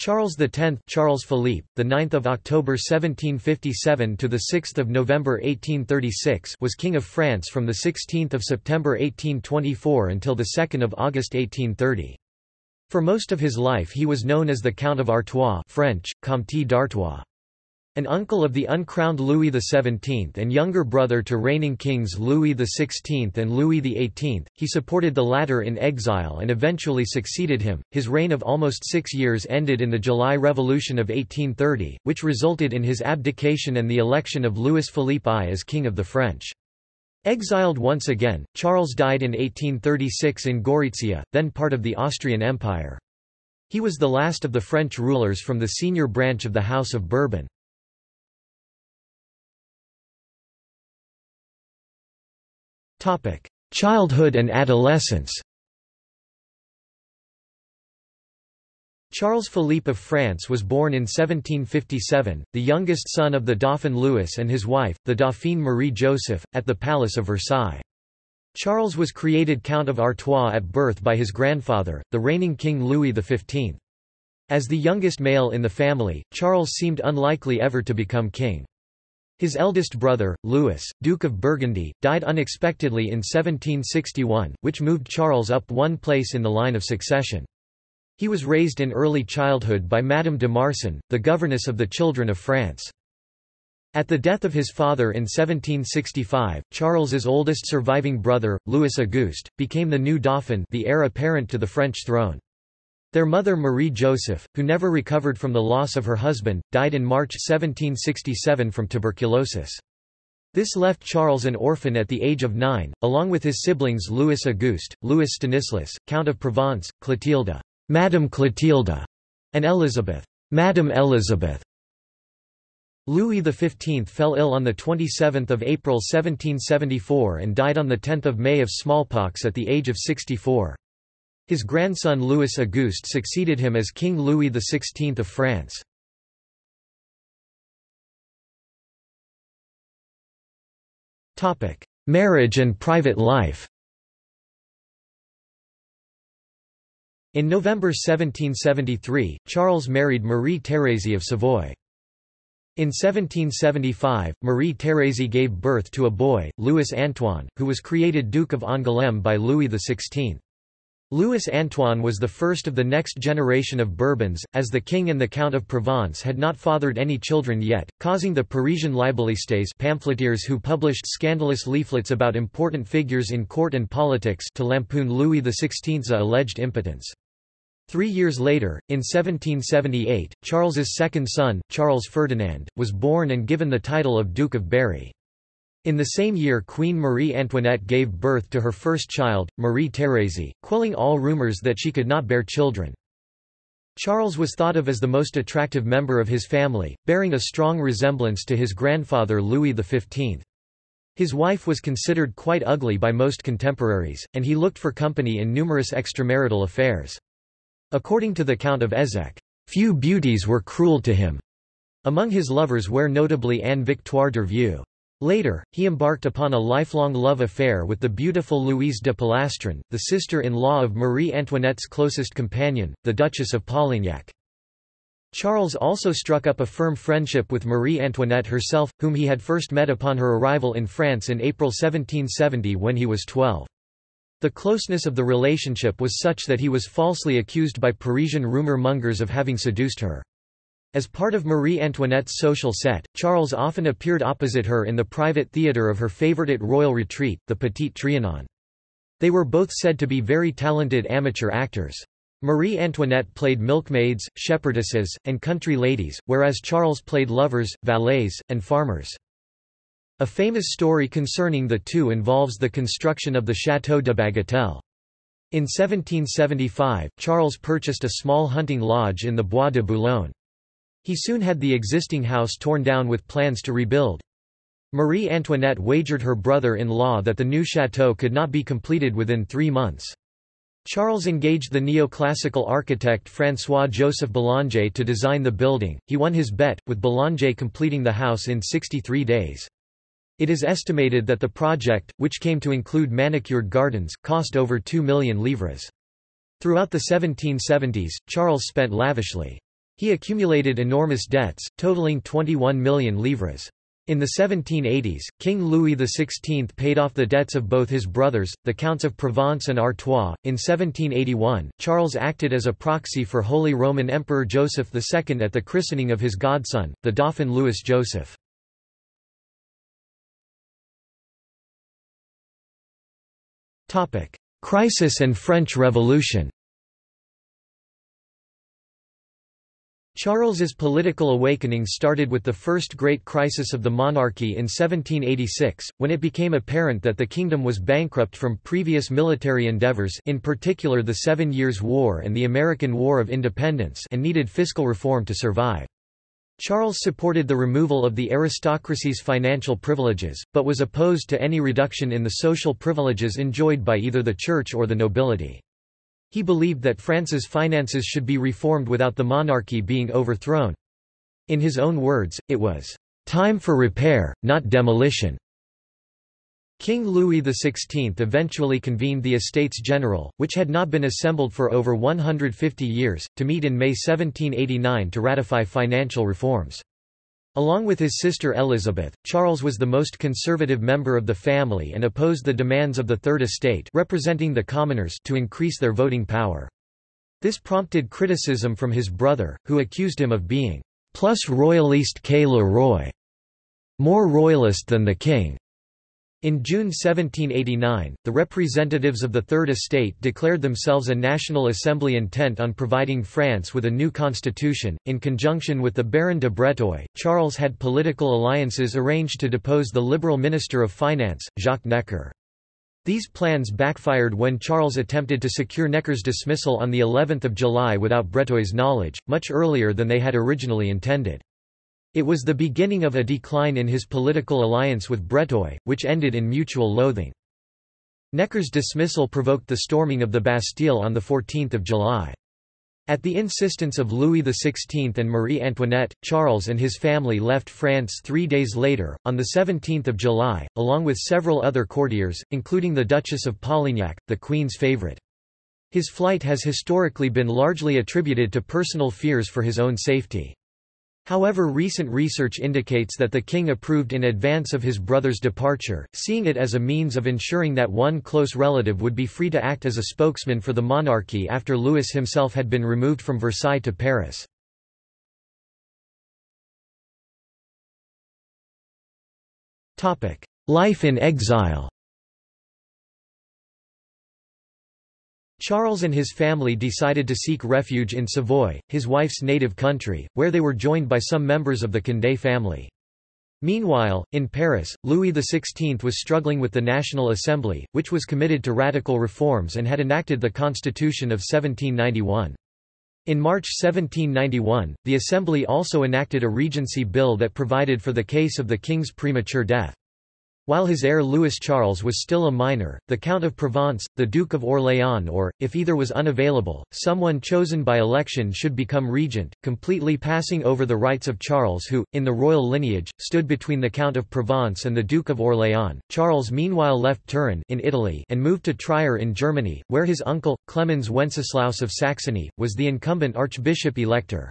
Charles X, Charles Philippe, the 9th of October 1757 to the 6th of November 1836, was king of France from the 16th of September 1824 until the 2nd of August 1830. For most of his life he was known as the Count of Artois, French Comte d'Artois. An uncle of the uncrowned Louis XVII and younger brother to reigning kings Louis XVI and Louis XVIII, he supported the latter in exile and eventually succeeded him. His reign of almost six years ended in the July Revolution of 1830, which resulted in his abdication and the election of Louis Philippe I as King of the French. Exiled once again, Charles died in 1836 in Gorizia, then part of the Austrian Empire. He was the last of the French rulers from the senior branch of the House of Bourbon. Childhood and adolescence Charles Philippe of France was born in 1757, the youngest son of the Dauphin Louis and his wife, the Dauphine Marie-Joseph, at the Palace of Versailles. Charles was created Count of Artois at birth by his grandfather, the reigning King Louis XV. As the youngest male in the family, Charles seemed unlikely ever to become king. His eldest brother, Louis, Duke of Burgundy, died unexpectedly in 1761, which moved Charles up one place in the line of succession. He was raised in early childhood by Madame de Marsan, the governess of the children of France. At the death of his father in 1765, Charles's oldest surviving brother, Louis Auguste, became the new Dauphin the heir apparent to the French throne. Their mother Marie-Joseph, who never recovered from the loss of her husband, died in March 1767 from tuberculosis. This left Charles an orphan at the age of nine, along with his siblings Louis Auguste, Louis Stanislas, Count of Provence, Clotilde, Madame Clotilde, and Elizabeth, Madame Elizabeth. Louis XV fell ill on 27 April 1774 and died on 10 May of smallpox at the age of 64. His grandson Louis Auguste succeeded him as King Louis XVI of France. Marriage and private life In November 1773, Charles married Marie-Thérèse of Savoy. In 1775, Marie-Thérèse gave birth to a boy, Louis Antoine, who was created Duke of Angoulême by Louis XVI. Louis Antoine was the first of the next generation of Bourbons, as the king and the Count of Provence had not fathered any children yet, causing the Parisian libelistes pamphleteers who published scandalous leaflets about important figures in court and politics to lampoon Louis XVI's alleged impotence. Three years later, in 1778, Charles's second son, Charles Ferdinand, was born and given the title of Duke of Berry. In the same year Queen Marie Antoinette gave birth to her first child, Marie Thérèse, quelling all rumors that she could not bear children. Charles was thought of as the most attractive member of his family, bearing a strong resemblance to his grandfather Louis XV. His wife was considered quite ugly by most contemporaries, and he looked for company in numerous extramarital affairs. According to the Count of Hézecques, few beauties were cruel to him. Among his lovers were notably Anne Victoire Dervieux. Later, he embarked upon a lifelong love affair with the beautiful Louise de Polastron, the sister-in-law of Marie Antoinette's closest companion, the Duchess of Polignac. Charles also struck up a firm friendship with Marie Antoinette herself, whom he had first met upon her arrival in France in April 1770 when he was 12. The closeness of the relationship was such that he was falsely accused by Parisian rumor mongers of having seduced her. As part of Marie Antoinette's social set, Charles often appeared opposite her in the private theatre of her favourite at royal retreat, the Petit Trianon. They were both said to be very talented amateur actors. Marie Antoinette played milkmaids, shepherdesses, and country ladies, whereas Charles played lovers, valets, and farmers. A famous story concerning the two involves the construction of the Château de Bagatelle. In 1775, Charles purchased a small hunting lodge in the Bois de Boulogne. He soon had the existing house torn down with plans to rebuild. Marie Antoinette wagered her brother-in-law that the new chateau could not be completed within three months. Charles engaged the neoclassical architect François-Joseph Bélanger to design the building. He won his bet, with Bélanger completing the house in 63 days. It is estimated that the project, which came to include manicured gardens, cost over 2 million livres. Throughout the 1770s, Charles spent lavishly. He accumulated enormous debts, totaling 21 million livres. In the 1780s, King Louis XVI paid off the debts of both his brothers, the Counts of Provence and Artois. In 1781, Charles acted as a proxy for Holy Roman Emperor Joseph II at the christening of his godson, the Dauphin Louis Joseph. Crisis and French Revolution Charles's political awakening started with the first great crisis of the monarchy in 1786, when it became apparent that the kingdom was bankrupt from previous military endeavors in particular the Seven Years' War and the American War of Independence and needed fiscal reform to survive. Charles supported the removal of the aristocracy's financial privileges, but was opposed to any reduction in the social privileges enjoyed by either the church or the nobility. He believed that France's finances should be reformed without the monarchy being overthrown. In his own words, it was, "...time for repair, not demolition." King Louis XVI eventually convened the Estates General, which had not been assembled for over 150 years, to meet in May 1789 to ratify financial reforms. Along with his sister Elizabeth, Charles was the most conservative member of the family and opposed the demands of the Third Estate representing the commoners to increase their voting power. This prompted criticism from his brother, who accused him of being plus royaliste que le roi, more royalist than the king. In June 1789, the representatives of the Third Estate declared themselves a National Assembly intent on providing France with a new constitution. In conjunction with the Baron de Breteuil, Charles had political alliances arranged to depose the Liberal Minister of Finance, Jacques Necker. These plans backfired when Charles attempted to secure Necker's dismissal on the 11th of July without Breteuil's knowledge, much earlier than they had originally intended. It was the beginning of a decline in his political alliance with Breteuil, which ended in mutual loathing. Necker's dismissal provoked the storming of the Bastille on 14 July. At the insistence of Louis XVI and Marie Antoinette, Charles and his family left France three days later, on 17 July, along with several other courtiers, including the Duchess of Polignac, the Queen's favourite. His flight has historically been largely attributed to personal fears for his own safety. However recent research indicates that the king approved in advance of his brother's departure, seeing it as a means of ensuring that one close relative would be free to act as a spokesman for the monarchy after Louis himself had been removed from Versailles to Paris. Life in exile Charles and his family decided to seek refuge in Savoy, his wife's native country, where they were joined by some members of the Condé family. Meanwhile, in Paris, Louis XVI was struggling with the National Assembly, which was committed to radical reforms and had enacted the Constitution of 1791. In March 1791, the Assembly also enacted a regency bill that provided for the case of the king's premature death. While his heir Louis Charles was still a minor, the Count of Provence, the Duke of Orléans or, if either was unavailable, someone chosen by election should become regent, completely passing over the rights of Charles who, in the royal lineage, stood between the Count of Provence and the Duke of Orléans. Charles meanwhile left Turin in Italy and moved to Trier in Germany, where his uncle, Clemens Wenceslaus of Saxony, was the incumbent archbishop-elector.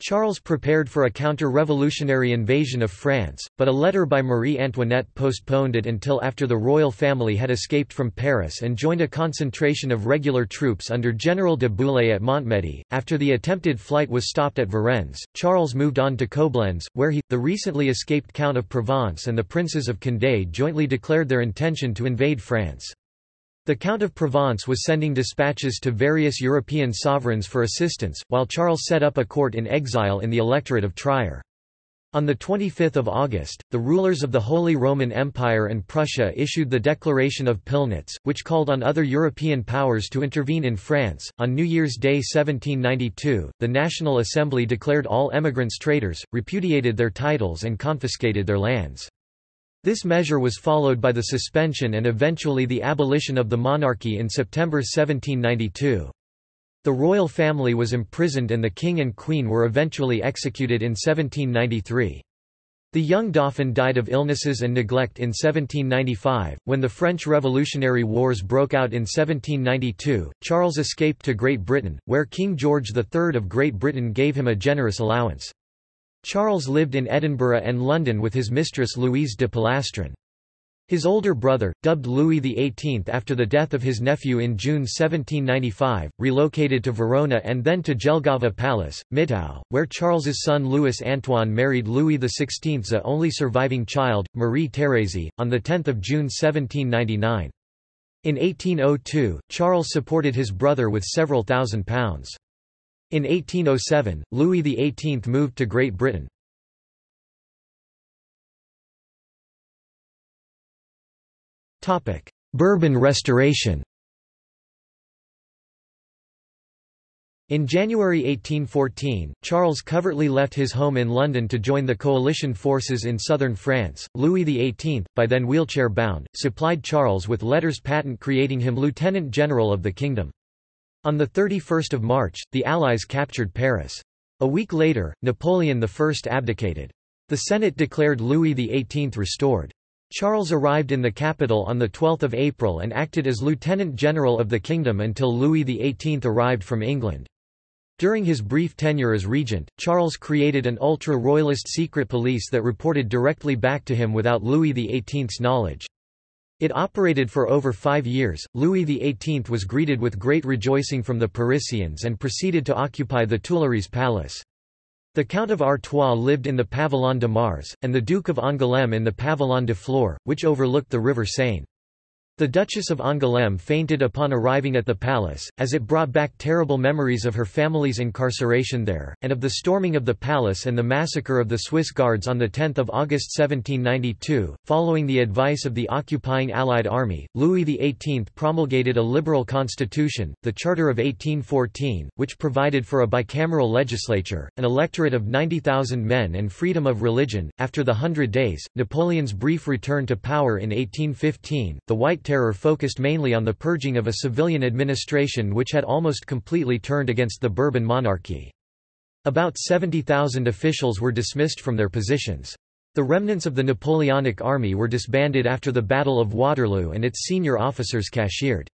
Charles prepared for a counter-revolutionary invasion of France, but a letter by Marie Antoinette postponed it until after the royal family had escaped from Paris and joined a concentration of regular troops under General de Bouillé at Montmedy. After the attempted flight was stopped at Varennes, Charles moved on to Koblenz, where he, the recently escaped Count of Provence and the princes of Condé jointly declared their intention to invade France. The Count of Provence was sending dispatches to various European sovereigns for assistance, while Charles set up a court in exile in the electorate of Trier. On 25 August, the rulers of the Holy Roman Empire and Prussia issued the Declaration of Pillnitz, which called on other European powers to intervene in France. On New Year's Day 1792, the National Assembly declared all emigrants traitors, repudiated their titles and confiscated their lands. This measure was followed by the suspension and eventually the abolition of the monarchy in September 1792. The royal family was imprisoned and the king and queen were eventually executed in 1793. The young Dauphin died of illnesses and neglect in 1795. When the French Revolutionary Wars broke out in 1792, Charles escaped to Great Britain, where King George III of Great Britain gave him a generous allowance. Charles lived in Edinburgh and London with his mistress Louise de Polastron. His older brother, dubbed Louis XVIII after the death of his nephew in June 1795, relocated to Verona and then to Jelgava Palace, Mitau, where Charles's son Louis Antoine married Louis XVI's only surviving child, Marie Thérèse, on 10 June 1799. In 1802, Charles supported his brother with several thousand pounds. In 1807, Louis XVIII moved to Great Britain. Bourbon Restoration In January 1814, Charles covertly left his home in London to join the coalition forces in southern France. Louis XVIII, by then wheelchair bound, supplied Charles with letters patent creating him lieutenant general of the kingdom. On 31 March, the Allies captured Paris. A week later, Napoleon I abdicated. The Senate declared Louis XVIII restored. Charles arrived in the capital on 12 April and acted as Lieutenant General of the kingdom until Louis XVIII arrived from England. During his brief tenure as regent, Charles created an ultra-royalist secret police that reported directly back to him without Louis XVIII's knowledge. It operated for over five years. Louis XVIII was greeted with great rejoicing from the Parisians and proceeded to occupy the Tuileries Palace. The Count of Artois lived in the Pavillon de Marsan, and the Duke of Angoulême in the Pavillon de Flore, which overlooked the river Seine. The Duchess of Angoulême fainted upon arriving at the palace, as it brought back terrible memories of her family's incarceration there, and of the storming of the palace and the massacre of the Swiss Guards on 10 August 1792. Following the advice of the occupying Allied army, Louis XVIII promulgated a liberal constitution, the Charter of 1814, which provided for a bicameral legislature, an electorate of 90,000 men and freedom of religion. After the Hundred Days, Napoleon's brief return to power in 1815, the White Terror focused mainly on the purging of a civilian administration which had almost completely turned against the Bourbon monarchy. About 70,000 officials were dismissed from their positions. The remnants of the Napoleonic army were disbanded after the Battle of Waterloo and its senior officers cashiered.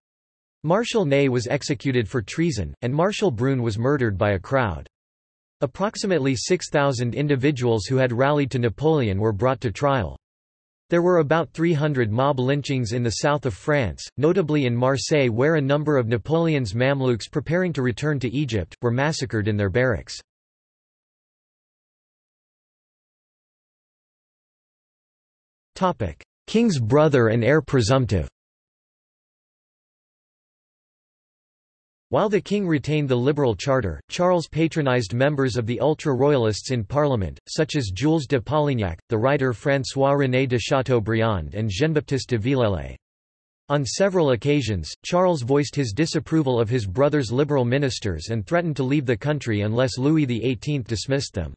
Marshal Ney was executed for treason, and Marshal Brune was murdered by a crowd. Approximately 6,000 individuals who had rallied to Napoleon were brought to trial. There were about 300 mob lynchings in the south of France, notably in Marseille where a number of Napoleon's Mamluks preparing to return to Egypt, were massacred in their barracks. King's brother and heir presumptive While the king retained the liberal charter, Charles patronized members of the ultra-royalists in parliament, such as Jules de Polignac, the writer François-René de Chateaubriand and Jean-Baptiste de Villèle. On several occasions, Charles voiced his disapproval of his brother's liberal ministers and threatened to leave the country unless Louis XVIII dismissed them.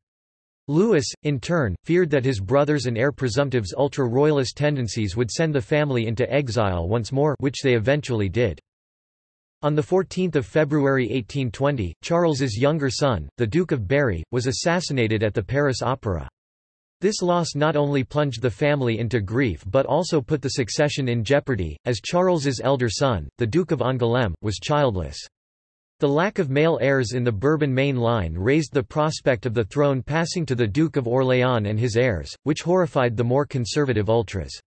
Louis, in turn, feared that his brothers and heir presumptives' ultra-royalist tendencies would send the family into exile once more which they eventually did. On 14 February 1820, Charles's younger son, the Duke of Berry, was assassinated at the Paris Opera. This loss not only plunged the family into grief but also put the succession in jeopardy, as Charles's elder son, the Duke of Angoulême, was childless. The lack of male heirs in the Bourbon main line raised the prospect of the throne passing to the Duke of Orléans and his heirs, which horrified the more conservative ultras.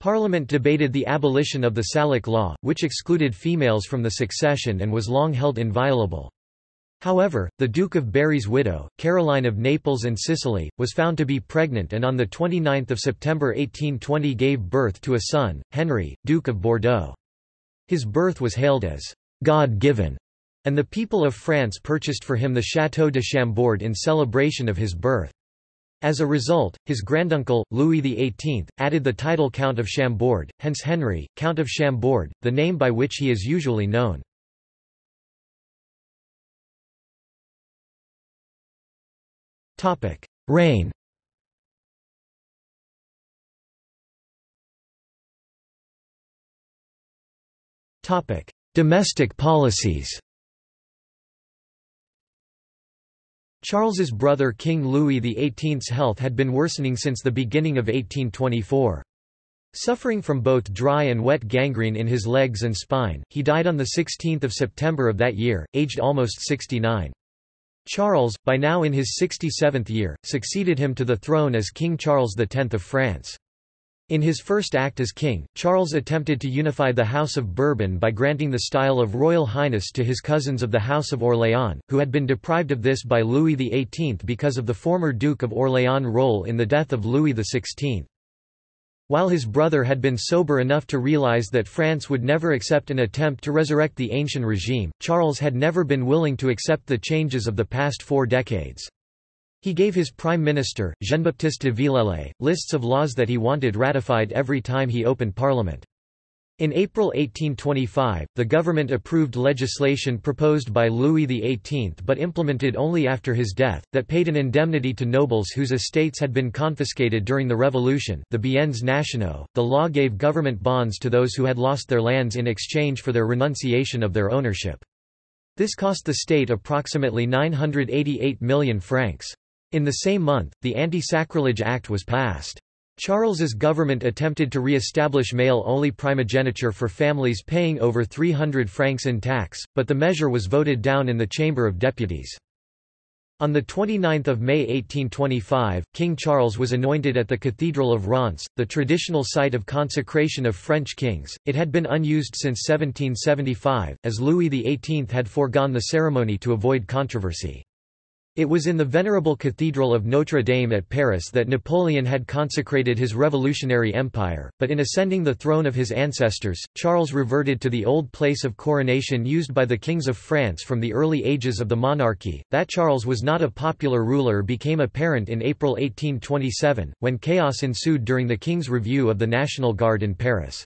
Parliament debated the abolition of the Salic law, which excluded females from the succession and was long held inviolable. However, the Duke of Berry's widow, Caroline of Naples and Sicily, was found to be pregnant and on 29 September 1820 gave birth to a son, Henry, Duke of Bordeaux. His birth was hailed as God-given, and the people of France purchased for him the Château de Chambord in celebration of his birth. As a result, his granduncle, Louis XVIII, added the title Count of Chambord, hence Henry, Count of Chambord, the name by which he is usually known. Reign. Domestic policies Charles's brother King Louis XVIII's health had been worsening since the beginning of 1824. Suffering from both dry and wet gangrene in his legs and spine, he died on 16 September of that year, aged almost 69. Charles, by now in his 67th year, succeeded him to the throne as King Charles X of France. In his first act as king, Charles attempted to unify the House of Bourbon by granting the style of Royal Highness to his cousins of the House of Orléans, who had been deprived of this by Louis XVIII because of the former Duke of Orléans' role in the death of Louis XVI. While his brother had been sober enough to realize that France would never accept an attempt to resurrect the ancient regime, Charles had never been willing to accept the changes of the past four decades. He gave his prime minister, Jean-Baptiste de Villèle, lists of laws that he wanted ratified every time he opened parliament. In April 1825, the government approved legislation proposed by Louis XVIII but implemented only after his death, that paid an indemnity to nobles whose estates had been confiscated during the Revolution the biens nationaux. The law gave government bonds to those who had lost their lands in exchange for their renunciation of their ownership. This cost the state approximately 988 million francs. In the same month, the Anti-Sacrilege Act was passed. Charles's government attempted to re-establish male-only primogeniture for families paying over 300 francs in tax, but the measure was voted down in the Chamber of Deputies. On 29 May 1825, King Charles was anointed at the Cathedral of Reims, the traditional site of consecration of French kings. It had been unused since 1775, as Louis XVIII had foregone the ceremony to avoid controversy. It was in the venerable Cathedral of Notre Dame at Paris that Napoleon had consecrated his revolutionary empire, but in ascending the throne of his ancestors, Charles reverted to the old place of coronation used by the kings of France from the early ages of the monarchy. That Charles was not a popular ruler became apparent in April 1827, when chaos ensued during the king's review of the National Guard in Paris.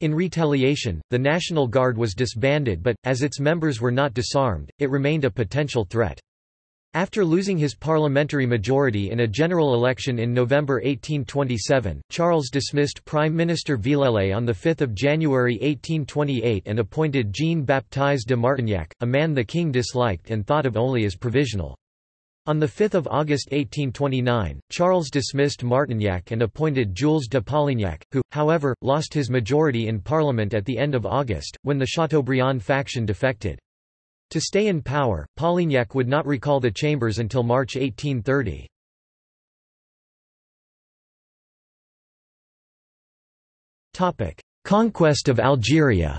In retaliation, the National Guard was disbanded but, as its members were not disarmed, it remained a potential threat. After losing his parliamentary majority in a general election in November 1827, Charles dismissed Prime Minister Villèle on 5 January 1828 and appointed Jean-Baptiste de Martignac, a man the king disliked and thought of only as provisional. On 5 August 1829, Charles dismissed Martignac and appointed Jules de Polignac, who, however, lost his majority in parliament at the end of August, when the Chateaubriand faction defected. To stay in power, Polignac would not recall the chambers until March 1830. Conquest of Algeria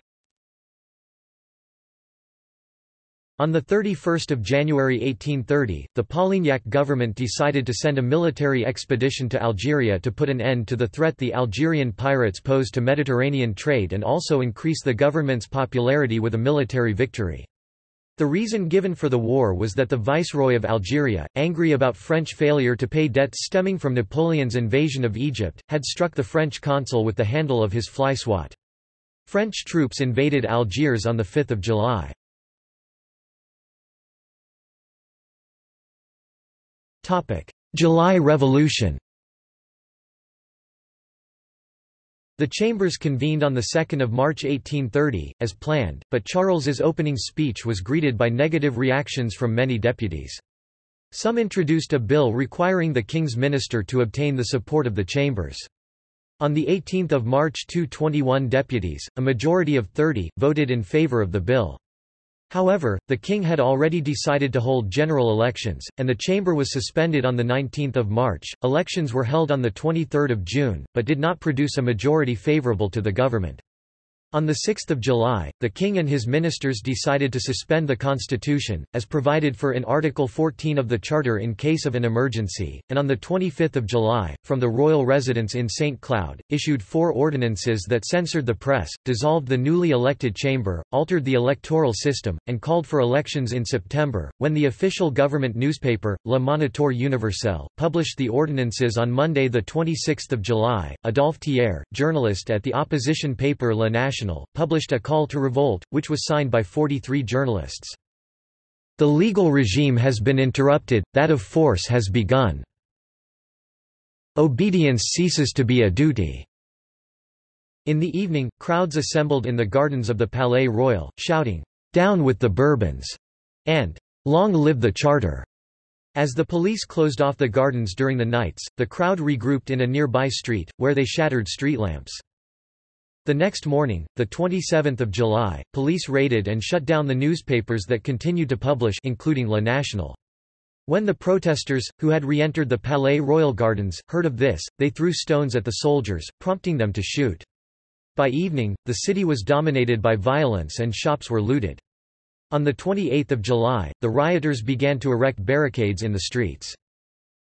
On 31 January 1830, the Polignac government decided to send a military expedition to Algeria to put an end to the threat the Algerian pirates posed to Mediterranean trade and also increase the government's popularity with a military victory. The reason given for the war was that the Viceroy of Algeria, angry about French failure to pay debts stemming from Napoleon's invasion of Egypt, had struck the French consul with the handle of his fly swat. French troops invaded Algiers on 5 July. July Revolution The Chambers convened on 2 March 1830, as planned, but Charles's opening speech was greeted by negative reactions from many deputies. Some introduced a bill requiring the King's minister to obtain the support of the Chambers. On 18 March 221 deputies, a majority of 30, voted in favour of the bill. However, the king had already decided to hold general elections, and the chamber was suspended on 19 March. Elections were held on 23 June, but did not produce a majority favourable to the government. On 6 July, the king and his ministers decided to suspend the constitution, as provided for in Article 14 of the Charter in case of an emergency, and on 25 July, from the royal residence in St. Cloud, issued four ordinances that censored the press, dissolved the newly elected chamber, altered the electoral system, and called for elections in September. When the official government newspaper, Le Moniteur Universel, published the ordinances on Monday 26 July, Adolphe Thiers, journalist at the opposition paper La Nation published a call to revolt, which was signed by 43 journalists. The legal regime has been interrupted, that of force has begun. Obedience ceases to be a duty. In the evening, crowds assembled in the gardens of the Palais Royal, shouting, "'Down with the Bourbons!' and "'Long live the Charter!' As the police closed off the gardens during the nights, the crowd regrouped in a nearby street, where they shattered street lamps. The next morning, 27 July, police raided and shut down the newspapers that continued to publish including Le National. When the protesters, who had re-entered the Palais Royal Gardens, heard of this, they threw stones at the soldiers, prompting them to shoot. By evening, the city was dominated by violence and shops were looted. On 28 July, the rioters began to erect barricades in the streets.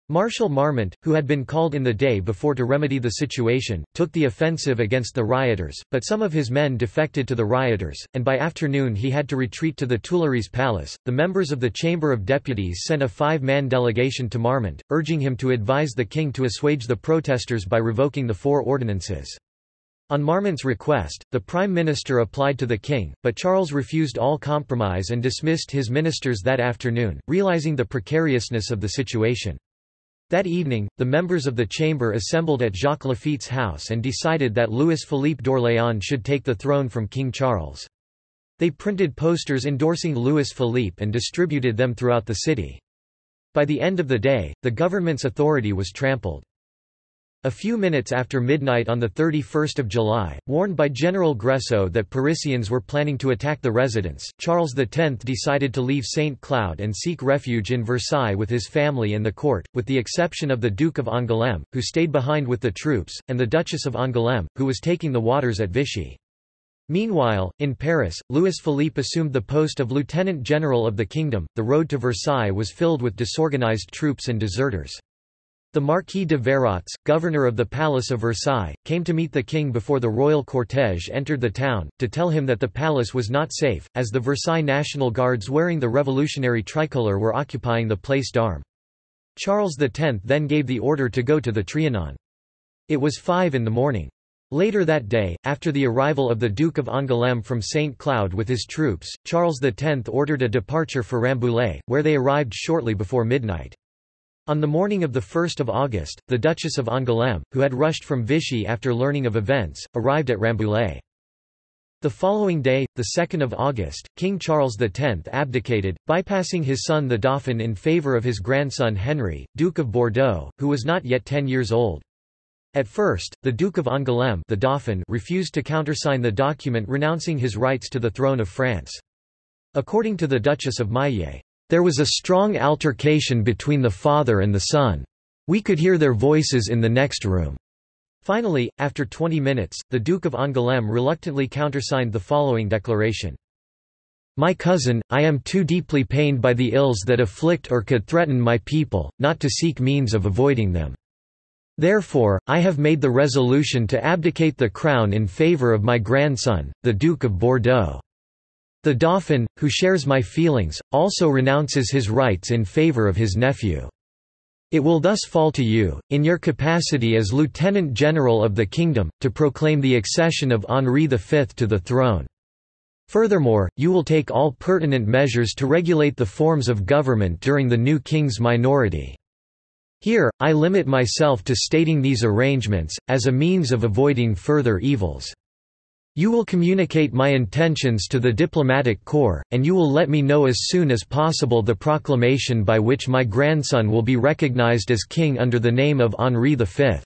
Marshal Marmont, who had been called in the day before to remedy the situation, took the offensive against the rioters, but some of his men defected to the rioters, and by afternoon he had to retreat to the Tuileries Palace. The members of the Chamber of Deputies sent a five man delegation to Marmont, urging him to advise the king to assuage the protesters by revoking the four ordinances. On Marmont's request, the Prime Minister applied to the King, but Charles refused all compromise and dismissed his ministers that afternoon, realizing the precariousness of the situation. That evening, the members of the Chamber assembled at Jacques Laffitte's house and decided that Louis-Philippe d'Orléans should take the throne from King Charles. They printed posters endorsing Louis-Philippe and distributed them throughout the city. By the end of the day, the government's authority was trampled. A few minutes after midnight on 31 July, warned by General Gresso that Parisians were planning to attack the residence, Charles X decided to leave St. Cloud and seek refuge in Versailles with his family and the court, with the exception of the Duke of Angoulême, who stayed behind with the troops, and the Duchess of Angoulême, who was taking the waters at Vichy. Meanwhile, in Paris, Louis-Philippe assumed the post of Lieutenant General of the Kingdom. The road to Versailles was filled with disorganized troops and deserters. The Marquis de Verrats, governor of the Palace of Versailles, came to meet the king before the royal cortège entered the town, to tell him that the palace was not safe, as the Versailles National Guards wearing the revolutionary tricolour were occupying the Place d'Armes. Charles X then gave the order to go to the Trianon. It was five in the morning. Later that day, after the arrival of the Duke of Angoulême from St. Cloud with his troops, Charles X ordered a departure for Rambouillet, where they arrived shortly before midnight. On the morning of 1 August, the Duchess of Angoulême, who had rushed from Vichy after learning of events, arrived at Rambouillet. The following day, 2 August, King Charles X abdicated, bypassing his son the Dauphin in favour of his grandson Henry, Duke of Bordeaux, who was not yet ten years old. At first, the Duke of Angoulême the Dauphin refused to countersign the document renouncing his rights to the throne of France. According to the Duchess of Maillé, there was a strong altercation between the father and the son. We could hear their voices in the next room. Finally, after 20 minutes, the Duke of Angoulême reluctantly countersigned the following declaration. My cousin, I am too deeply pained by the ills that afflict or could threaten my people, not to seek means of avoiding them. Therefore, I have made the resolution to abdicate the crown in favour of my grandson, the Duke of Bordeaux. The Dauphin, who shares my feelings, also renounces his rights in favor of his nephew. It will thus fall to you, in your capacity as Lieutenant General of the Kingdom, to proclaim the accession of Henri V to the throne. Furthermore, you will take all pertinent measures to regulate the forms of government during the new king's minority. Here, I limit myself to stating these arrangements, as a means of avoiding further evils. You will communicate my intentions to the diplomatic corps, and you will let me know as soon as possible the proclamation by which my grandson will be recognized as king under the name of Henri V.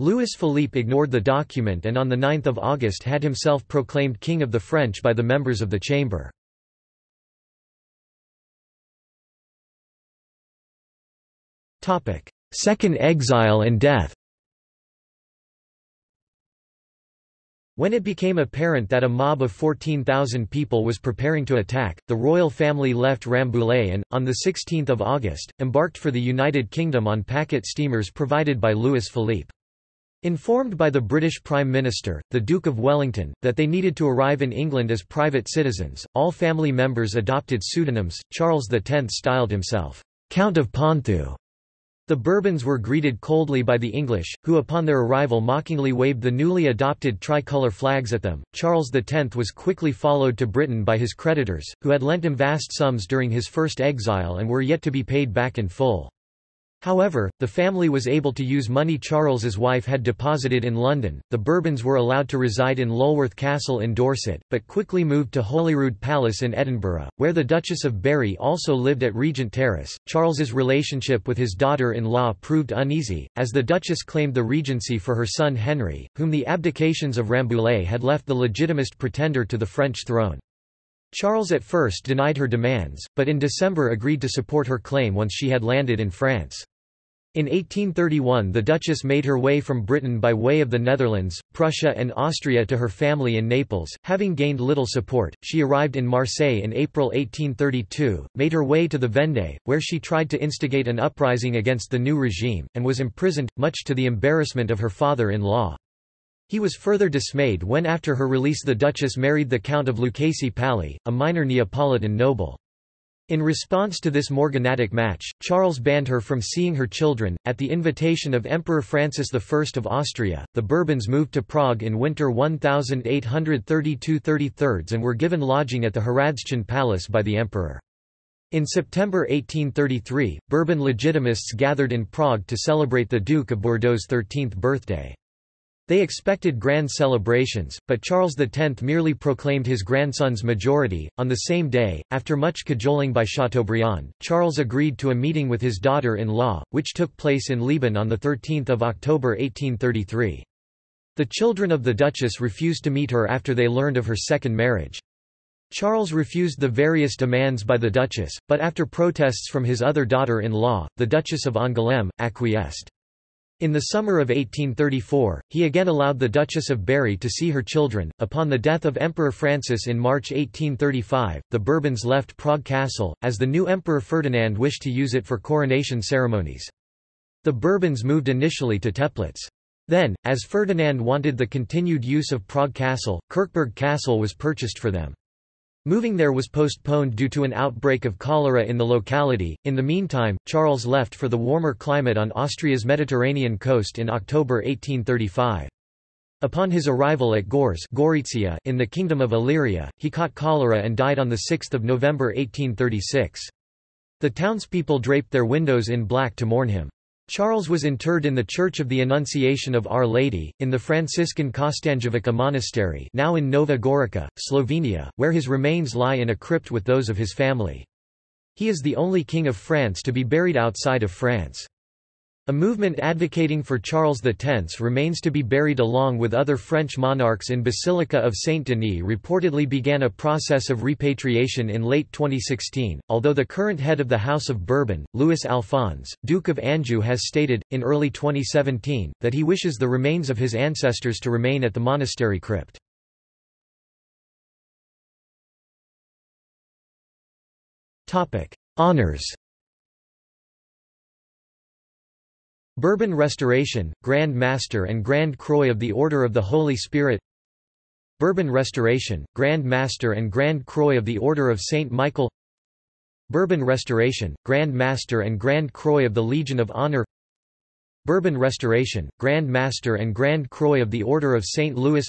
Louis Philippe ignored the document and on 9 August had himself proclaimed King of the French by the members of the chamber. Second exile and death When it became apparent that a mob of 14,000 people was preparing to attack, the royal family left Rambouillet and, on 16 August, embarked for the United Kingdom on packet steamers provided by Louis Philippe. Informed by the British Prime Minister, the Duke of Wellington, that they needed to arrive in England as private citizens, all family members adopted pseudonyms. Charles X styled himself, Count of Ponthieu, the Bourbons were greeted coldly by the English, who upon their arrival mockingly waved the newly adopted tricolour flags at them. Charles X was quickly followed to Britain by his creditors, who had lent him vast sums during his first exile and were yet to be paid back in full. However, the family was able to use money Charles's wife had deposited in London. The Bourbons were allowed to reside in Lulworth Castle in Dorset, but quickly moved to Holyrood Palace in Edinburgh, where the Duchess of Berry also lived at Regent Terrace. Charles's relationship with his daughter-in-law proved uneasy, as the Duchess claimed the regency for her son Henry, whom the abdications of Rambouillet had left the legitimist pretender to the French throne. Charles at first denied her demands, but in December agreed to support her claim once she had landed in France. In 1831 the Duchess made her way from Britain by way of the Netherlands, Prussia and Austria to her family in Naples. Having gained little support, she arrived in Marseille in April 1832, made her way to the Vendée, where she tried to instigate an uprising against the new regime, and was imprisoned, much to the embarrassment of her father-in-law. He was further dismayed when after her release the Duchess married the Count of Lucchesi Palli, a minor Neapolitan noble. In response to this morganatic match, Charles banned her from seeing her children. At the invitation of Emperor Francis I of Austria, the Bourbons moved to Prague in winter 1832–33 and were given lodging at the Hradčan Palace by the emperor. In September 1833, Bourbon legitimists gathered in Prague to celebrate the Duke of Bordeaux's 13th birthday. They expected grand celebrations, but Charles X merely proclaimed his grandson's majority. On the same day, after much cajoling by Chateaubriand, Charles agreed to a meeting with his daughter in law, which took place in Leoben on 13 October 1833. The children of the Duchess refused to meet her after they learned of her second marriage. Charles refused the various demands by the Duchess, but after protests from his other daughter-in-law, the Duchess of Angoulême, acquiesced. In the summer of 1834, he again allowed the Duchess of Berry to see her children. Upon the death of Emperor Francis in March 1835, the Bourbons left Prague Castle, as the new Emperor Ferdinand wished to use it for coronation ceremonies. The Bourbons moved initially to Teplitz. Then, as Ferdinand wanted the continued use of Prague Castle, Kirchberg Castle was purchased for them. Moving there was postponed due to an outbreak of cholera in the locality. In the meantime, Charles left for the warmer climate on Austria's Mediterranean coast in October 1835. Upon his arrival at Gorz Gorizia in the Kingdom of Illyria, he caught cholera and died on 6 November 1836. The townspeople draped their windows in black to mourn him. Charles was interred in the Church of the Annunciation of Our Lady, in the Franciscan Kostanjevica Monastery now in Nova Gorica, Slovenia, where his remains lie in a crypt with those of his family. He is the only king of France to be buried outside of France. A movement advocating for Charles X remains to be buried along with other French monarchs in Basilica of Saint-Denis reportedly began a process of repatriation in late 2016, although the current head of the House of Bourbon, Louis Alphonse, Duke of Anjou has stated, in early 2017, that he wishes the remains of his ancestors to remain at the monastery crypt. Honours Bourbon Restoration, Grand Master and Grand Croix of the Order of the Holy Spirit Bourbon Restoration, Grand Master and Grand Croix of the Order of St. Michael Bourbon Restoration, Grand Master and Grand Croix of the Legion of Honor Bourbon Restoration, Grand Master and Grand Croix of the Order of St. Louis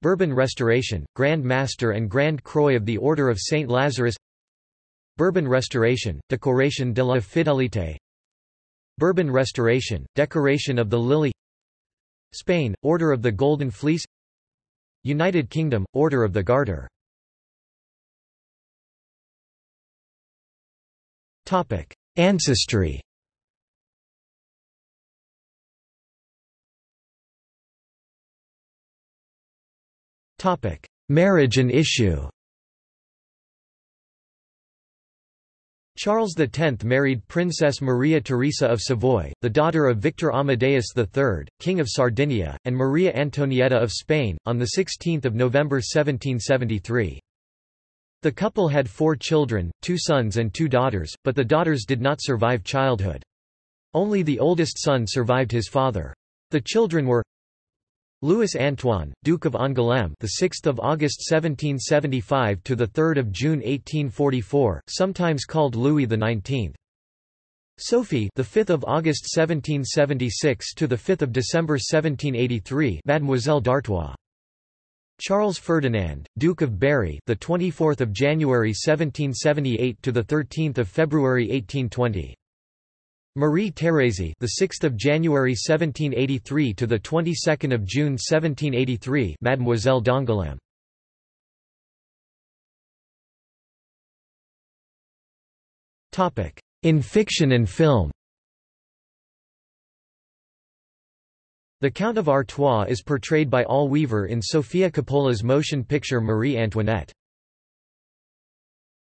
Bourbon Restoration, Grand Master and Grand Croix of the Order of St. Lazarus Bourbon Restoration, Décoration de la Fidélité Bourbon Restoration, Decoration of the Lily Spain, Order of the Golden Fleece United Kingdom, Order of the Garter. Topic: Ancestry. Topic: Marriage and issue Charles X married Princess Maria Theresa of Savoy, the daughter of Victor Amadeus III, King of Sardinia, and Maria Antonietta of Spain, on 16 November 1773. The couple had four children, two sons and two daughters, but the daughters did not survive childhood. Only the oldest son survived his father. The children were Louis Antoine, Duke of Angoulême, the 6th of August 1775 to the 3rd of June 1844, sometimes called Louis XIX. Sophie, the 5th of August 1776 to the 5th of December 1783, Mademoiselle d'Artois. Charles Ferdinand, Duke of Berry, the 24th of January 1778 to the 13th of February 1820. Marie Thérèse, the 6th of January 1783 to the 22nd of June 1783, Mademoiselle d'Angoulême. Topic: In fiction and film. The Count of Artois is portrayed by Al Weaver in Sofia Coppola's motion picture Marie Antoinette.